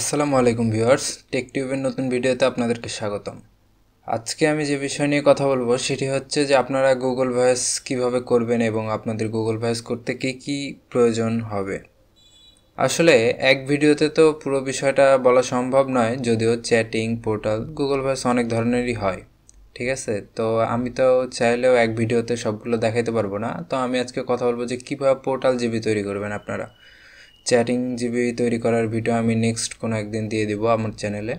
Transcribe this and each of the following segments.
আসসালামু আলাইকুম ভিউয়ার্স টেকটিউবের নতুন ভিডিওতে আপনাদেরকে স্বাগতম। আজকে আমি যে বিষয় নিয়ে কথা বলব, সেটি হচ্ছে যে আপনারা গুগল ভয়েস কীভাবে করবেন এবং আপনাদের গুগল ভয়েস করতে কী কী প্রয়োজন হবে। আসলে, এক ভিডিওতে তো পুরো বিষয়টা বলা সম্ভব নয়, যদিও চ্যাটিং পোর্টাল গুগল ভয়েস অনেক ধরনেরই হয়, ঠিক আছে? তো আমি তো চাইলেও এক ভিডিওতে সবগুলো দেখাইতে পারব না, তো আমি আজকে কথা বলব যে কীভাবে পোর্টাল জিবি তৈরি করবেন আপনারা। চ্যাটিং জিবি তৈরি করার ভিডিও আমি নেক্সট কোনো একদিন দিয়ে দিব আমার চ্যানেলে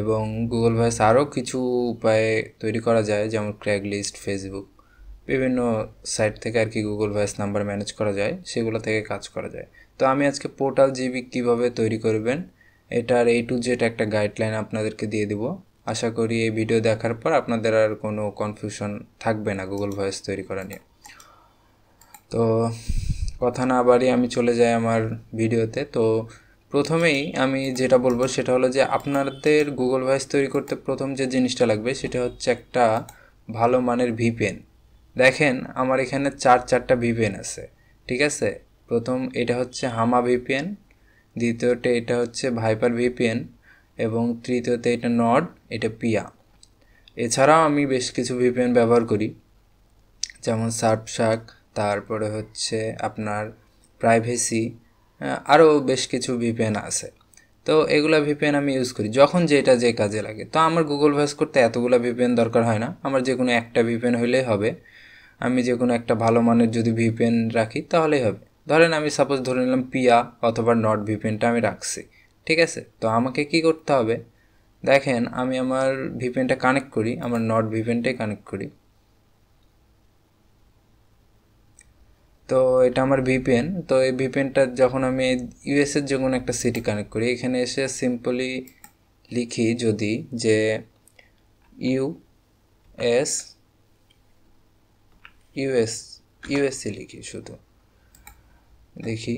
এবং গুগল ভয়েস আরও কিছু উপায়ে তৈরি করা যায়, যেমন ক্র্যাক লিস্ট ফেসবুক বিভিন্ন সাইট থেকে আর কি গুগল ভয়েস নাম্বার ম্যানেজ করা যায়, সেগুলো থেকে কাজ করা যায়। তো আমি আজকে পোর্টাল জিবি কীভাবে তৈরি করবেন, এটার এই টু জেড একটা গাইডলাইন আপনাদেরকে দিয়ে দিব। আশা করি এই ভিডিও দেখার পর আপনাদের আর কোনো কনফিউশন থাকবে না গুগল ভয়েস তৈরি করা নিয়ে। তো কথা না বাড়িয়ে আমি চলে যাই আমার ভিডিওতে। তো প্রথমেই আমি যেটা বলব সেটা হলো যে আপনাদের গুগল ভয়েস তৈরি করতে প্রথম যে জিনিসটা লাগবে সেটা হচ্ছে একটা ভালো মানের ভিপেন দেখেন আমার এখানে চার চারটা ভিপেন আছে, ঠিক আছে? প্রথম এটা হচ্ছে হামা ভিপিএন দ্বিতীয়তে এটা হচ্ছে ভাইপার ভিপিএন এবং তৃতীয়তে এটা নড এটা পিয়া এছাড়াও আমি বেশ কিছু ভিপিএন ব্যবহার করি, যেমন সার্পশাক তারপরে হচ্ছে আপনার প্রাইভেসি আরও বেশ কিছু ভিপিএন আছে। তো এগুলো ভিপিএন আমি ইউজ করি, যখন যেটা যে কাজে লাগে। তো আমার গুগল ভয়েস করতে এতগুলো ভিপিএন দরকার হয় না। আমার যে কোনো একটা ভিপিএন হলেই হবে। আমি যে কোনো একটা ভালো মানের যদি ভিপিএন রাখি, তাহলেই হবে। ধরেন আমি সাপোজ ধরে নিলাম পিয়া অথবা নট ভিপিএনটা আমি রাখছি, ঠিক আছে? তো আমাকে কি করতে হবে? দেখেন, আমি আমার ভিপিএনটা কানেক্ট করি, আমার নট ভিপিএনটাই কানেক্ট করি। তো এটা আমার ভিপিএন তো এই ভিপিএনটা যখন আমি ইউএসের যে কোনো একটা সিটি কানেক্ট করি, এখানে এসে সিম্পলি লিখি যদি যে ইউ এস ইউএস ইউএসসি লিখি শুধু। দেখি।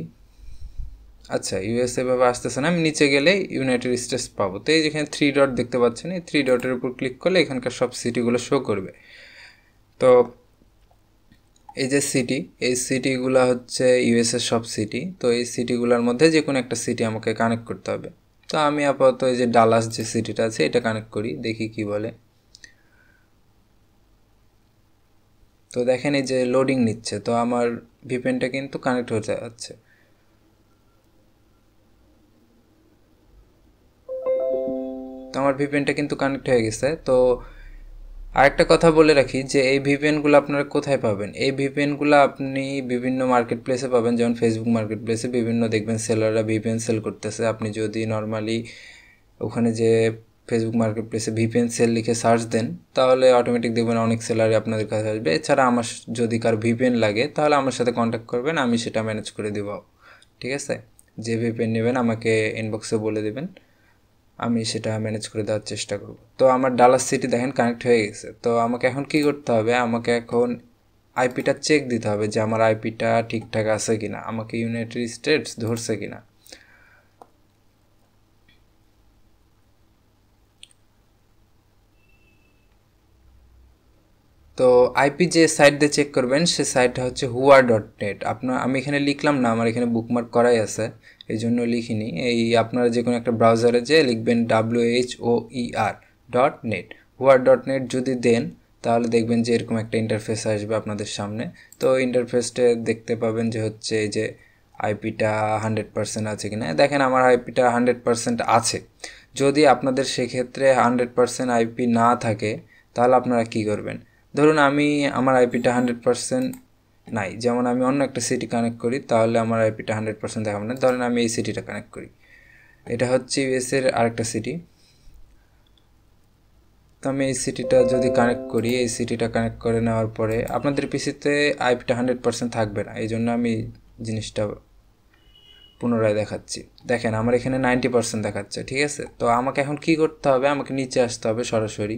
আচ্ছা ইউএস এভাবে আসতেছে না, আমি নিচে গেলে ইউনাইটেড স্টেটস পাবো। তো এই যেখানে থ্রি ডট দেখতে পাচ্ছেন, এই থ্রি ডটের উপর ক্লিক করলে এখানকার সব সিটিগুলো শো করবে। তো এই যে সিটি এই সিটিগুলো হচ্ছে ইউএসএর সব সিটি তো এই সিটিগুলোর মধ্যে যে কোনো একটা সিটি আমাকে কানেক্ট করতে হবে। তো আমি আপাতত এই যে ডালাস যে সিটিটা আছে, এটা কানেক্ট করি, দেখি কি বলে। তো দেখেন এই যে লোডিং নিচ্ছে, তো আমার ভিপেনটা কিন্তু কানেক্ট হয়ে যাচ্ছে। তো আমার ভিপেনটা কিন্তু কানেক্ট হয়ে গেছে, তো আরেকটা কথা বলে রাখি যে এই ভিপিএনগুলো আপনারা কোথায় পাবেন? এই ভিপিএনগুলো আপনি বিভিন্ন মার্কেট প্লেসে পাবেন, যেমন ফেসবুক মার্কেট প্লেসে বিভিন্ন দেখবেন সেলাররা ভিপিএন সেল করতেছে। আপনি যদি নর্মালি ওখানে যে ফেসবুক মার্কেট প্লেসে ভিপিএন সেল লিখে সার্চ দেন, তাহলে অটোমেটিক দেখবেন অনেক সেলারই আপনাদের কাছে আসবে। এছাড়া আমার যদি কার ভিপিএন লাগে, তাহলে আমার সাথে কন্ট্যাক্ট করবেন, আমি সেটা ম্যানেজ করে দেবো। ঠিক আছে? যে ভিপিএন নেবেন, আমাকে ইনবক্সে বলে দেবেন। আমি সেটা ম্যানেজ করে দেওয়ার চেষ্টা করব। তো আমার ডালাস সিটি দেখেন কানেক্ট হয়ে গেছে। তো আমাকে এখন কি করতে হবে? আমাকে এখন আইপিটা চেক দিতে হবে যে আমার আইপিটা ঠিকঠাক আছে কি না আমাকে ইউনাইটেড স্টেটস ধরছে কি না তো আইপি যে সাইট দিয়ে চেক করবেন, সে সাইটটা হচ্ছে হুয়া ডট নেট আপনার, আমি এখানে লিখলাম না, আমার এখানে বুকমার্ক করাই আছে এই জন্য লিখিনি। এই আপনারা যে কোনো একটা ব্রাউজারে যে লিখবেন W H O E R dot net whoer dot net যদি দেন, তাহলে দেখবেন যে এরকম একটা ইন্টারফেস আসবে আপনাদের সামনে। তো ইন্টারফেসটে দেখতে পাবেন যে হচ্ছে এই যে আইপিটা হান্ড্রেড পার্সেন্ট আছে কি না দেখেন, আমার আইপিটা হান্ড্রেড পার্সেন্ট আছে। যদি আপনাদের সেক্ষেত্রে হান্ড্রেড পার্সেন্ট আইপি না থাকে, তাহলে আপনারা কি করবেন? ধরুন আমি আমার আইপিটা হান্ড্রেড পার্সেন্ট নাই, যেমন আমি অন্য একটা সিটি কানেক্ট করি, তাহলে আমার আইপিটা হান্ড্রেড পার্সেন্ট দেখাবো না। ধরেন আমি এই সিটিটা কানেক্ট করি। এটা হচ্ছে ইউএসের আরেকটা সিটি তো আমি এই সিটিটা যদি কানেক্ট করি, এই সিটিটা কানেক্ট করে নেওয়ার পরে আপনাদের পিসিতে আইপিটা হান্ড্রেড পার্সেন্ট থাকবে না। এই জন্য আমি জিনিসটা পুনরায় দেখাচ্ছি। দেখেন, আমার এখানে নাইনটি পার্সেন্ট দেখাচ্ছে, ঠিক আছে? তো আমাকে এখন কি করতে হবে? আমাকে নিচে আসতে হবে সরাসরি।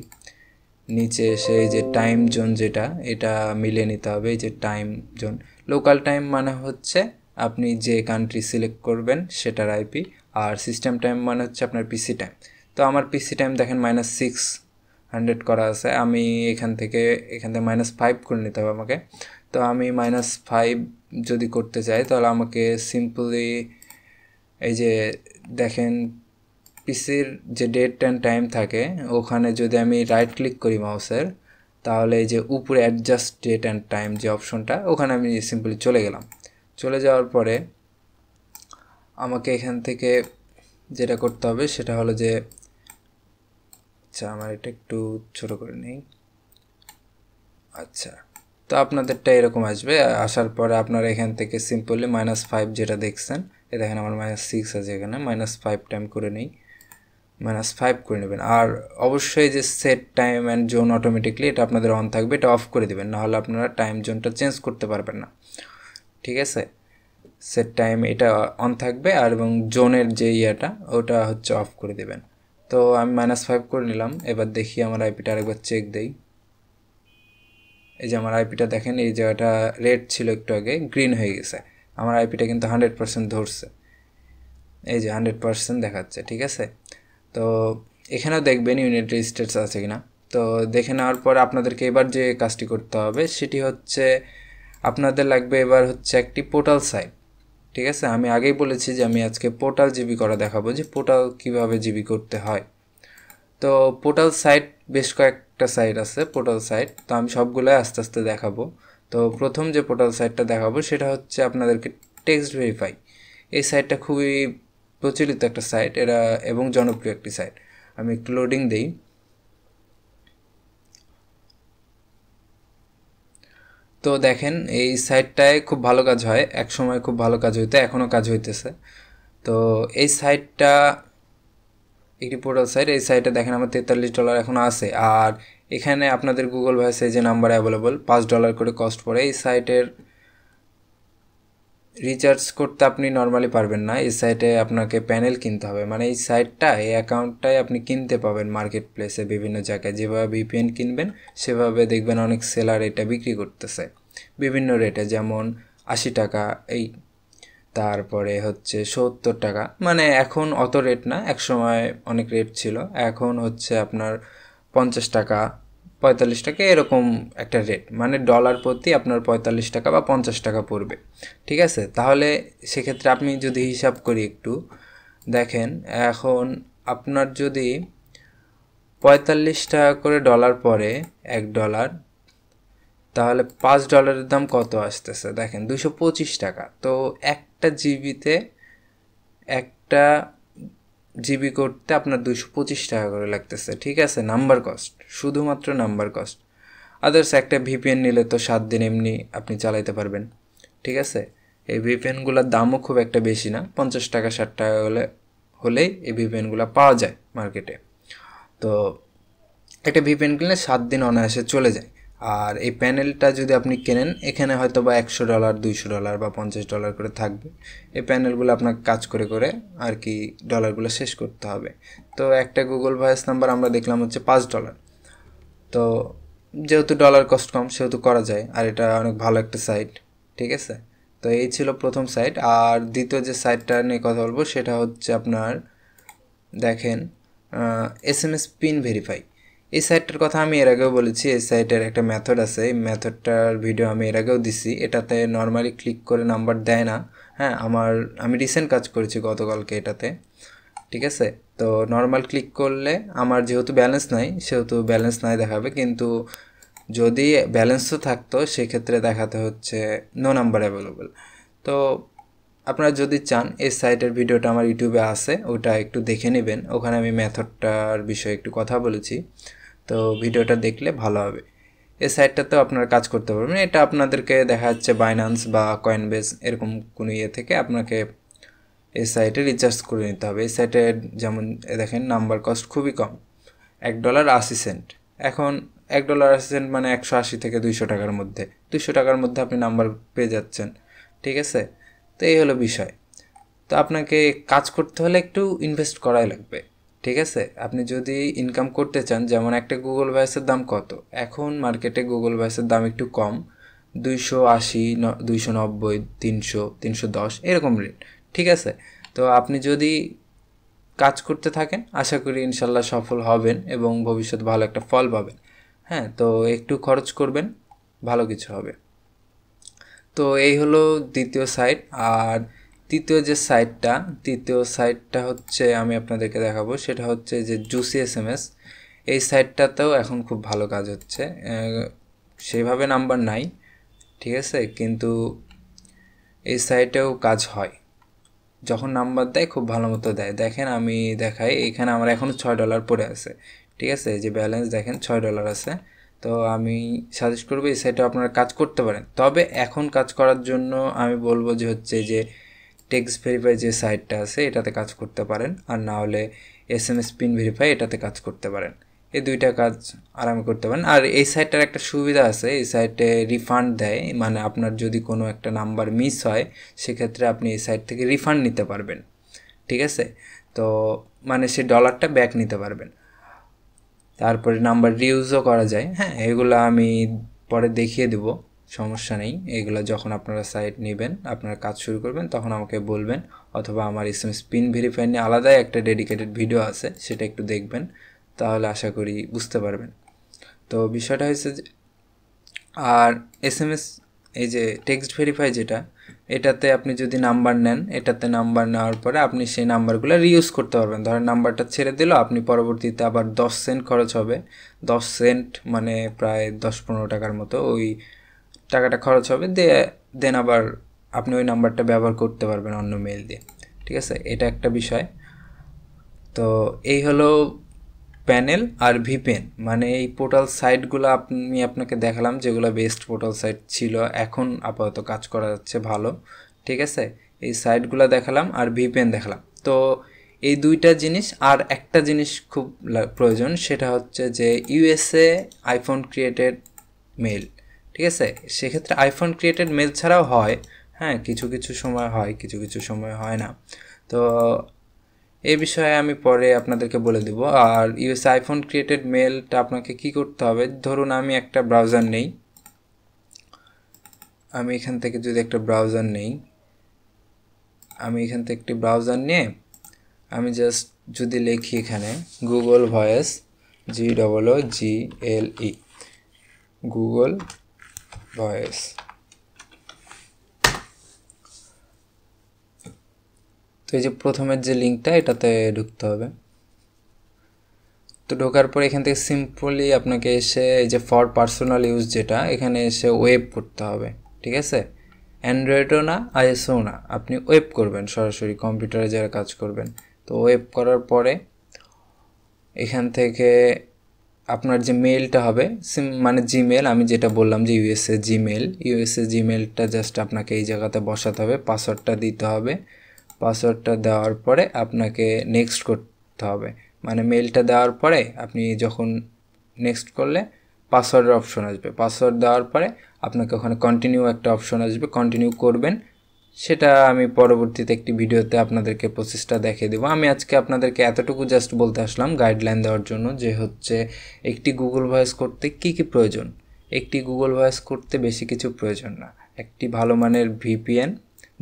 নিচে এসে এই যে টাইম জোন যেটা, এটা মিলে নিতে হবে, এই যে টাইম জোন লোকাল টাইম মানে হচ্ছে আপনি যে কান্ট্রি সিলেক্ট করবেন সেটার আইপি আর সিস্টেম টাইম মানে হচ্ছে আপনার পিসি টাইম তো আমার পিসি টাইম দেখেন মাইনাস সিক্স হান্ড্রেড করা আছে, আমি এখান থেকে এখান থেকে মাইনাস ফাইভ করে নিতে হবে আমাকে। তো আমি মাইনাস ফাইভ যদি করতে চাই, তাহলে আমাকে সিম্পলি এই যে দেখেন পিসির যে ডেট অ্যান্ড টাইম থাকে, ওখানে যদি আমি রাইট ক্লিক করি মাউসের তাহলে এই যে উপরে অ্যাডজাস্ট ডেট অ্যান্ড টাইম যে অপশনটা ওখানে আমি সিম্পলি চলে গেলাম। চলে যাওয়ার পরে আমাকে এখান থেকে যেটা করতে হবে, সেটা হলো যে আচ্ছা আমার এটা একটু ছোটো করে নেই। আচ্ছা তো আপনাদেরটা এরকম আসবে। আসার পরে আপনারা এখান থেকে সিম্পলি মাইনাস ফাইভ যেটা দেখছেন, এ দেখেন আমার মাইনাস সিক্স আছে এখানে মাইনাস ফাইভ টাইম করে নেই। মাইনাস ফাইভ করে নেবেন। আর অবশ্যই যে set time and zone automatically এটা আপনাদের অন থাকবে, এটা অফ করে দেবেন, নাহলে আপনারা টাইম জোনটা চেঞ্জ করতে পারবেন না। ঠিক আছে? সেট টাইম এটা অন থাকবে আর এবং জোনের যে ইয়েটা, ওটা হচ্ছে অফ করে দেবেন। তো আমি মাইনাস ফাইভ করে নিলাম, এবার দেখি আমার আইপিটা আরেকবার চেক দেই। এই যে আমার আইপিটা দেখেন, এই জায়গাটা রেড ছিল একটু আগে গ্রিন হয়ে গেছে। আমার আইপিটা কিন্তু হান্ড্রেড পার্সেন্ট ধরছে। এই যে হান্ড্রেড পার্সেন্ট দেখাচ্ছে, ঠিক আছে? তো এখানেও দেখবেন ইউনাইটেড স্টেটস আছে কিনা। তো দেখে নেওয়ার পর আপনাদেরকে এবার যে কাজটি করতে হবে, সেটি হচ্ছে আপনাদের লাগবে এবার হচ্ছে একটি পোর্টাল সাইট ঠিক আছে? আমি আগেই বলেছি যে আমি আজকে পোর্টাল জিবি করা দেখাবো যে পোর্টাল কীভাবে জিবি করতে হয়। তো পোর্টাল সাইট বেশ কয়েকটা সাইট আছে পোর্টাল সাইট তো আমি সবগুলোই আস্তে আস্তে দেখাবো। তো প্রথম যে পোর্টাল সাইটটা দেখাবো, সেটা হচ্ছে আপনাদেরকে টেক্সট ভেরিফাই এই সাইটটা খুবই প্রচলিত একটা সাইট এরা এবং জনপ্রিয় একটি সাইট আমি একটু লোডিং দিই। তো দেখেন, এই সাইটটায় খুব ভালো কাজ হয়। এক সময় খুব ভালো কাজ হইতো এখনও কাজ হইতেছে। তো এই সাইটটা একটি পোর্টাল সাইট এই সাইটে দেখেন আমার তেতাল্লিশ ডলার এখন আছে। আর এখানে আপনাদের গুগল ভয়েসে যে নাম্বার অ্যাভেলেবল পাঁচ ডলার করে কস্ট পড়ে। এই সাইটের রিচার্জ করতে আপনি নর্মালি পারবেন না। এই সাইটে আপনাকে প্যানেল কিনতে হবে। মানে এই সাইটটা এই অ্যাকাউন্টটাই আপনি কিনতে পাবেন মার্কেট প্লেসে বিভিন্ন জায়গায়। যেভাবে ভিপিএন কিনবেন, সেভাবে দেখবেন অনেক সেলার এটা বিক্রি করতেছে। বিভিন্ন রেটে যেমন আশি টাকা, এই তারপরে হচ্ছে সত্তর টাকা। মানে এখন অত রেট না এক সময় অনেক রেট ছিল। এখন হচ্ছে আপনার পঞ্চাশ টাকা পঁয়তাল্লিশ টাকা এরকম একটা রেট মানে ডলার প্রতি আপনার পঁয়তাল্লিশ টাকা বা পঞ্চাশ টাকা পড়বে, ঠিক আছে? তাহলে সেক্ষেত্রে আপনি যদি হিসাব করি একটু, দেখেন এখন আপনার যদি পঁয়তাল্লিশ টাকা করে ডলার পরে এক ডলার তাহলে পাঁচ ডলারের দাম কত আসতেছে? দেখেন দুশো পঁচিশ টাকা। তো একটা জিবিতে একটা জিবি করতে আপনার দুশো পঁচিশ টাকা করে লাগতেছে। ঠিক আছে? নাম্বার কস্ট শুধুমাত্র নাম্বার কস্ট আদার্স একটা ভিপিএন নিলে তো সাত দিন এমনি আপনি চালাইতে পারবেন। ঠিক আছে? এই ভিপিএনগুলোর দামও খুব একটা বেশি না। পঞ্চাশ টাকা, ষাট টাকা হলে, হলেই এই ভিপিএনগুলো পাওয়া যায় মার্কেটে তো একটা ভিপিএন কিনলে সাত দিন অনায়াসে চলে যায়। আর এই প্যানেলটা যদি আপনি কেনেন, এখানে হয়তো বা একশো ডলার দুইশো ডলার বা পঞ্চাশ ডলার করে থাকবে। এই প্যানেলগুলো আপনাকে কাজ করে করে আর কি ডলারগুলো শেষ করতে হবে। তো একটা গুগল ভয়েস নাম্বার আমরা দেখলাম হচ্ছে পাঁচ ডলার তো যেহেতু ডলার কস্ট কম, সেহেতু করা যায়। আর এটা অনেক ভালো একটা সাইট ঠিক আছে? তো এই ছিল প্রথম সাইট আর দ্বিতীয় যে সাইটটা নিয়ে কথা বলব, সেটা হচ্ছে আপনার, দেখেন S M S pin verify এই সাইটটার কথা আমি এর আগেও বলেছি, এই সাইটের একটা মেথড আছে। এই মেথডটার ভিডিও আমি এর আগেও দিছি। এটাতে নর্মালি ক্লিক করে নাম্বার দেয় না। হ্যাঁ আমার, আমি রিসেন্ট কাজ করেছি গতকালকে এটাতে। ঠিক আছে? তো নর্মাল ক্লিক করলে আমার যেহেতু ব্যালেন্স নাই, সেহেতু ব্যালেন্স নাই দেখাবে। কিন্তু যদি ব্যালেন্সও থাকতো, সেক্ষেত্রে দেখাতে হচ্ছে নো নাম্বার অ্যাভেলেবল তো আপনারা যদি চান, এই সাইটের ভিডিওটা আমার ইউটিউবে আছে, ওটা একটু দেখে নেবেন। ওখানে আমি মেথডটার বিষয়ে একটু কথা বলেছি। তো ভিডিওটা দেখলে ভালো হবে। এই সাইটটাতেও আপনারা কাজ করতে পারবেন। এটা আপনাদেরকে দেখা যাচ্ছে বাইন্যান্স বা কয়েনবেস এরকম কোনো ইয়ে থেকে আপনাকে এই সাইটে রিচার্জ করে নিতে হবে। এই সাইটে যেমন দেখেন নাম্বার কস্ট খুবই কম। এক ডলার আশি সেন্ট এখন এক ডলার আশি সেন্ট মানে একশো আশি থেকে দুইশো টাকার মধ্যে। দুইশো টাকার মধ্যে আপনি নাম্বার পেয়ে যাচ্ছেন। ঠিক আছে? তো এই হলো বিষয়। তো আপনাকে কাজ করতে হলে একটু ইনভেস্ট করাই লাগবে। ঠিক আছে? আপনি যদি ইনকাম করতে চান, যেমন একটা গুগল ভয়েসের দাম কত? এখন মার্কেটে গুগল ভয়েসের দাম একটু কম। দুইশো আশি দুইশো নব্বই, তিনশো তিনশো দশ, এরকম রেট ঠিক আছে? তো আপনি যদি কাজ করতে থাকেন, আশা করি ইনশাল্লাহ সফল হবেন এবং ভবিষ্যতে ভালো একটা ফল পাবেন। হ্যাঁ তো একটু খরচ করবেন, ভালো কিছু হবে। তো এই হলো দ্বিতীয় সাইট আর তৃতীয় যে সাইটটা তৃতীয় সাইটটা হচ্ছে আমি আপনাদেরকে দেখাবো, সেটা হচ্ছে যে জুসি এস এম এস এই সাইটটাতেও এখন খুব ভালো কাজ হচ্ছে। সেভাবে নাম্বার নাই, ঠিক আছে? কিন্তু এই সাইটেও কাজ হয়। যখন নাম্বার দেয়, খুব ভালো মতো দেয়। দেখেন, আমি দেখাই, এখানে আমার এখনও ছয় ডলার পড়ে আছে, ঠিক আছে? যে ব্যালেন্স দেখেন, ছয় ডলার আছে। তো আমি সাজেস্ট করব, এই সাইটে আপনারা কাজ করতে পারেন। তবে এখন কাজ করার জন্য আমি বলব যে হচ্ছে যে টেক্সট ভেরিফাই যে সাইটটা আছে, এটাতে কাজ করতে পারেন। আর না হলে S M S pin verify এটাতে কাজ করতে পারেন। এই দুইটা কাজ আরামে করতে পারেন। আর এই সাইটটার একটা সুবিধা আছে, এই সাইটে রিফান্ড দেয় মানে আপনার যদি কোনো একটা নাম্বার মিস হয়, সেক্ষেত্রে আপনি এই সাইট থেকে রিফান্ড নিতে পারবেন। ঠিক আছে? তো মানে সে ডলারটা ব্যাক নিতে পারবেন। তারপরে নাম্বার রিউজও করা যায়। হ্যাঁ এগুলো আমি পরে দেখিয়ে দেব। সমস্যা নেই। এগুলো যখন আপনারা সাইট নেবেন, আপনারা কাজ শুরু করবেন, তখন আমাকে বলবেন অথবা আমার S M S pin verify নিয়ে আলাদাই একটা ডেডিকেটেড ভিডিও আছে, সেটা একটু দেখবেন, তাহলে আশা করি বুঝতে পারবেন। তো বিষয়টা হয়েছে যে, আর এস এম এস এই যে টেক্সট ভেরিফাই যেটা, এটাতে আপনি যদি নাম্বার নেন, এটাতে নাম্বার নেওয়ার পরে আপনি সেই নাম্বারগুলো রিউজ করতে পারবেন। ধরেন নাম্বারটা ছেড়ে দিল, আপনি পরবর্তীতে আবার দশ সেন্ট খরচ হবে। দশ সেন্ট মানে প্রায় দশ পনেরো টাকার মতো ওই টাকাটা খরচ হবে, দিয়ে দেন আবার আপনি ওই নাম্বারটা ব্যবহার করতে পারবেন অন্য মেল দিয়ে। ঠিক আছে? এটা একটা বিষয়। তো এই হলো প্যানেল আর ভিপেন মানে এই পোর্টাল সাইটগুলো আমি আপনাকে দেখালাম, যেগুলো বেস্ট পোর্টাল সাইট ছিল। এখন আপাতত কাজ করা যাচ্ছে ভালো। ঠিক আছে? এই সাইটগুলো দেখালাম আর ভিপেন দেখালাম। তো এই দুইটা জিনিস আর একটা জিনিস খুব প্রয়োজন, সেটা হচ্ছে যে ইউএসএ আইফোন ক্রিয়েটেড মেল ঠিক আছে? সেক্ষেত্রে আইফোন ক্রিয়েটেড মেল ছাড়াও হয়। হ্যাঁ কিছু কিছু সময় হয়, কিছু কিছু সময় হয় না। তো এই বিষয়ে আমি পরে আপনাদেরকে বলে দেব। আর ইউএস আইফোন ক্রিয়েটেড মেলটা আপনাকে কি করতে হবে? ধরুন আমি একটা ব্রাউজার নেই। আমি এখান থেকে যদি একটা ব্রাউজার নেই, আমি এখান থেকে একটি ব্রাউজার নিয়ে আমি জাস্ট যদি লিখি এখানে Google voice G double O G L E Google voice তো এই যে প্রথমের যে লিঙ্কটা এটাতে ঢুকতে হবে। তো ঢোকার পর এখান থেকে সিম্পলি আপনাকে এসে এই যে ফর পার্সোনাল ইউজ যেটা, এখানে এসে ওয়েব করতে হবে, ঠিক আছে? অ্যান্ড্রয়েডও না আইএসও না, আপনি ওয়েব করবেন সরাসরি কম্পিউটারে যারা কাজ করবেন। তো ওয়েব করার পরে এখান থেকে আপনার যে মেলটা হবে সিম মানে জিমেল আমি যেটা বললাম যে ইউএসএ জিমেল ইউএসএ জিমেলটা জাস্ট আপনাকে এই জায়গাতে বসাতে হবে পাসওয়ার্ডটা দিতে হবে। পাসওয়ার্ডটা দেওয়ার পরে আপনাকে নেক্সট করতে হবে। মানে মেলটা দেওয়ার পরে আপনি যখন নেক্সট করলে পাসওয়ার্ডের অপশন আসবে। পাসওয়ার্ড দেওয়ার পরে আপনাকে ওখানে কন্টিনিউ একটা অপশন আসবে কন্টিনিউ করবেন। সেটা আমি পরবর্তীতে একটি ভিডিওতে আপনাদেরকে প্রসেসটা দেখিয়ে দেবো। আমি আজকে আপনাদেরকে এতটুকু জাস্ট বলতে আসলাম গাইডলাইন দেওয়ার জন্য যে হচ্ছে একটি গুগল ভয়েস করতে কি কি প্রয়োজন? একটি গুগল ভয়েস করতে বেশি কিছু প্রয়োজন না। একটি ভালো মানের ভিপিএন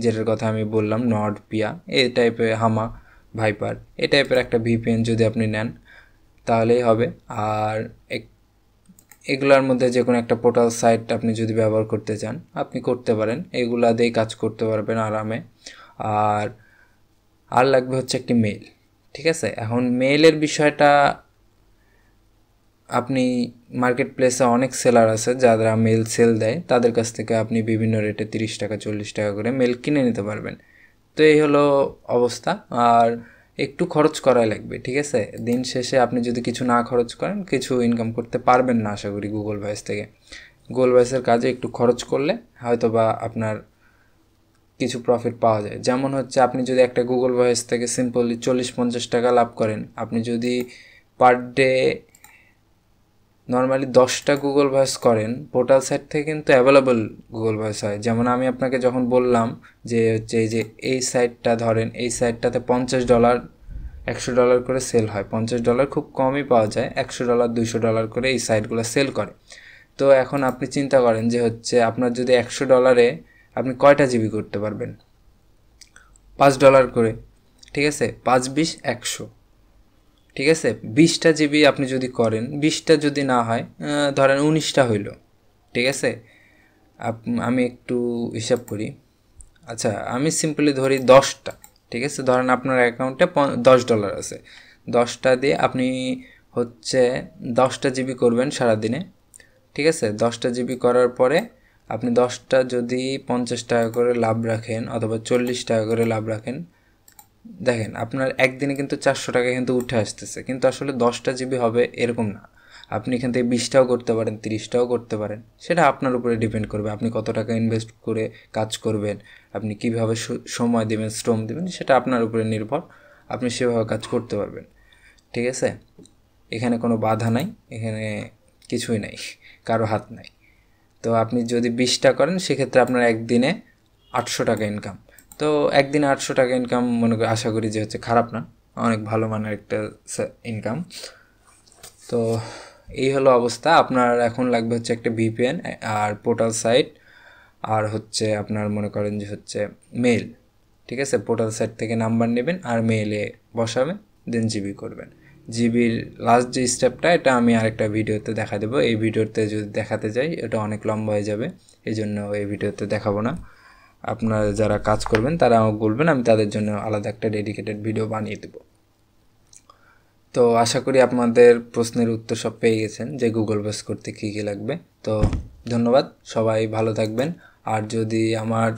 যেটার কথা আমি বললাম নর্ড পিয়া এই টাইপের হামা ভাইপার এ টাইপের একটা ভিপিএন যদি আপনি নেন, তাহলেই হবে। আর এক এগুলার মধ্যে যে কোনো একটা পোর্টাল সাইট আপনি যদি ব্যবহার করতে চান, আপনি করতে পারেন। এগুলা দিয়েই কাজ করতে পারবেন আরামে। আর আর লাগবে হচ্ছে একটি মেল ঠিক আছে? এখন মেইলের বিষয়টা আপনি মার্কেট প্লেসে অনেক সেলার আছে যারা মেল সেল দেয়। তাদের কাছ থেকে আপনি বিভিন্ন রেটে তিরিশ টাকা, চল্লিশ টাকা করে মেল কিনে নিতে পারবেন। তো এই হলো অবস্থা। আর একটু খরচ করাই লাগবে, ঠিক আছে? দিন শেষে আপনি যদি কিছু না খরচ করেন, কিছু ইনকাম করতে পারবেন না আশা করি গুগল ভয়েস থেকে। গুগল ভয়েসের কাজে একটু খরচ করলে হয়তো বা আপনার কিছু প্রফিট পাওয়া যায়। যেমন হচ্ছে আপনি যদি একটা গুগল ভয়েস থেকে সিম্পলি চল্লিশ পঞ্চাশ টাকা লাভ করেন, আপনি যদি পার ডে নর্মালি দশটা গুগল ভয়েস করেন পোর্টাল সাইট থেকে কিন্তু অ্যাভেলেবল গুগল ভয়েস হয়। যেমন আমি আপনাকে যখন বললাম যে হচ্ছে এই যে এই সাইটটা ধরেন, এই সাইটটাতে পঞ্চাশ ডলার একশো ডলার করে সেল হয়। পঞ্চাশ ডলার খুব কমই পাওয়া যায়, একশো ডলার দুশো ডলার করে এই সাইটগুলো সেল করে। তো এখন আপনি চিন্তা করেন যে হচ্ছে আপনার যদি একশো ডলারে আপনি কয়টা জিবি করতে পারবেন? পাঁচ ডলার করে, ঠিক আছে? পাঁচ বিশ, একশো। ঠিক আছে? বিশটা জিবি আপনি যদি করেন, বিশটা যদি না হয় ধরেন উনিশটা হইল, ঠিক আছে? আমি একটু হিসাব করি। আচ্ছা আমি সিম্পলি ধরি দশটা, ঠিক আছে? ধরেন আপনার অ্যাকাউন্টে দশ ডলার আছে। দশটা দিয়ে আপনি হচ্ছে দশটা জিবি করবেন সারাদিনে, ঠিক আছে? দশটা জিবি করার পরে আপনি দশটা যদি পঞ্চাশ টাকা করে লাভ রাখেন অথবা চল্লিশ টাকা করে লাভ রাখেন দেখেন, আপনার একদিনে কিন্তু চারশো টাকা কিন্তু উঠে আসতেছে, কিন্তু আসলে দশটা জিবি হবে এরকম না। আপনি এখান থেকে বিশটাও করতে পারেন, তিরিশটাও করতে পারেন, সেটা আপনার উপরে ডিপেন্ড করবে, আপনি কত টাকা ইনভেস্ট করে কাজ করবেন, আপনি কীভাবে সময় দেবেন, শ্রম দেবেন, সেটা আপনার উপরে নির্ভর, আপনি সেভাবে কাজ করতে পারবেন, ঠিক আছে? এখানে কোনো বাধা নাই, এখানে কিছুই নাই, কারও হাত নাই। তো আপনি যদি বিশটা করেন, সেক্ষেত্রে আপনার একদিনে আটশো টাকা ইনকাম তো একদিন আটশো টাকা ইনকাম মনে করি, আশা করি যে হচ্ছে খারাপ না, অনেক ভালো মানের একটা ইনকাম তো এই হলো অবস্থা, আপনার এখন লাগবে হচ্ছে একটা ভিপিএন আর পোর্টাল সাইট আর হচ্ছে আপনার মনে করেন যে হচ্ছে মেল ঠিক আছে? পোর্টাল সাইট থেকে নাম্বার নেবেন আর মেইলে বসাবেন দেন জিবি করবেন। জিবির লাস্ট যে স্টেপটা এটা আমি আরেকটা ভিডিওতে দেখা দেবো। এই ভিডিওতে যদি দেখাতে যাই, এটা অনেক লম্বা হয়ে যাবে এই জন্য এই ভিডিওতে দেখাবো না। আপনারা যারা কাজ করবেন, তারা আমাকে বলবেন, আমি তাদের জন্য আলাদা একটা ডেডিকেটেড ভিডিও বানিয়ে দেব। তো আশা করি আপনাদের প্রশ্নের উত্তর সব পেয়ে গেছেন যে গুগল বেস করতে কী কী লাগবে। তো ধন্যবাদ, সবাই ভালো থাকবেন। আর যদি আমার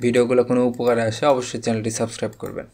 ভিডিওগুলো কোনো উপকারে আসে, অবশ্যই চ্যানেলটি সাবস্ক্রাইব করবেন।